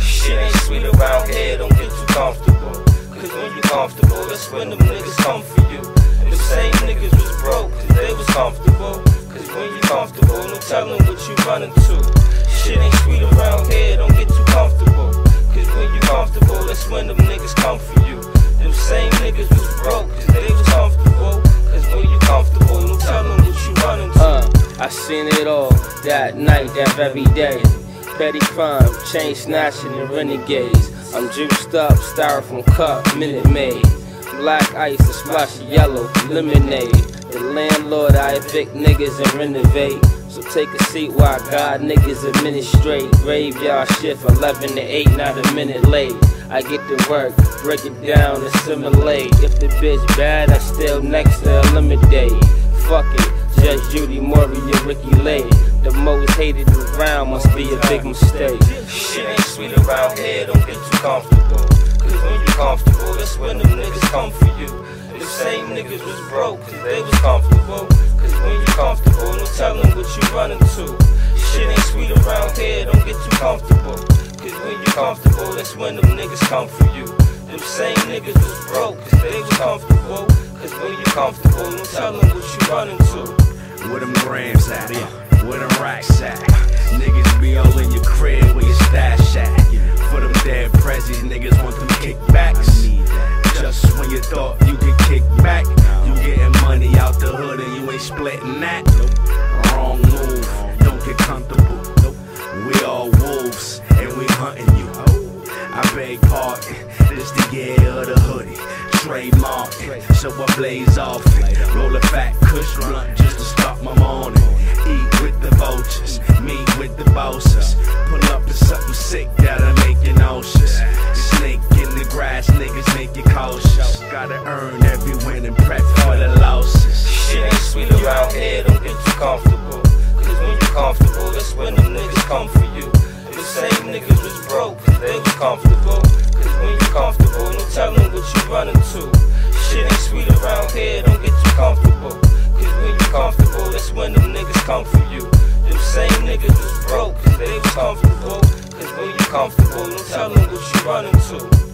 Shit ain't sweet around here, don't get too comfortable. Cause when you comfortable, that's when them niggas come for you. The same niggas was broke, cause they was comfortable. Cause when you comfortable, no telling what you running to. Shit ain't sweet around here, don't get too comfortable. Cause when you comfortable, that's when them niggas come for you. Them same niggas was broke, cause they was comfortable. Cause when you comfortable, no telling what you running to. Uh, I seen it all that night, that very day. Petty crime, chain snatching and renegades. I'm juiced up, styrofoam cup, Minute Maid. Black ice and splashy yellow, lemonade. The landlord, I evict niggas and renovate. So take a seat while guide niggas administrate. Graveyard shift, 11 to 8, not a minute late. I get to work, break it down, assimilate. If the bitch bad, I still next to eliminate. Fuck it, Judge Judy Maury and Ricki Lake. The most hated around must be a big mistake. Shit ain't sweet around here, don't get too comfortable. Cause when you comfortable, that's when them niggas come for you. The same niggas was broke, cause they was comfortable. Cause when you comfortable, no telling what you running to. Shit ain't sweet around here, don't get too comfortable. Cause when you comfortable, that's when them niggas come for you. Them same niggas was broke, comfortable. Cause when you comfortable, no telling what you running to. Where them grams at? Where them racks at? Niggas be all in your crib where your stash at. For them dead prezzies, niggas want them kickbacks. Just when you thought you could kick back, you getting money out the hood and you ain't splitting that. Wrong move, don't get comfortable. We all wolves and we hunting you. I beg pardon, this the year of the hoodie. Trademark, it. so I blaze off it. Roll a fat kush blunt just to start my morning. Eat with the vultures, meet with the bosses. Pull up to something sick that'll make you nauseous. Snake in the grass, niggas make you cautious. Gotta earn every win and prep for the losses. Shit ain't sweet around here, don't get too comfortable. Cause when you comfortable, that's when them niggas come for you. The same niggas was broke, cause they was comfortable. Sweet around here don't get you comfortable. Cause when you comfortable, that's when them niggas come for you. Them same niggas was broke, cause they was comfortable. Cause when you comfortable, don't tell them what you're running to.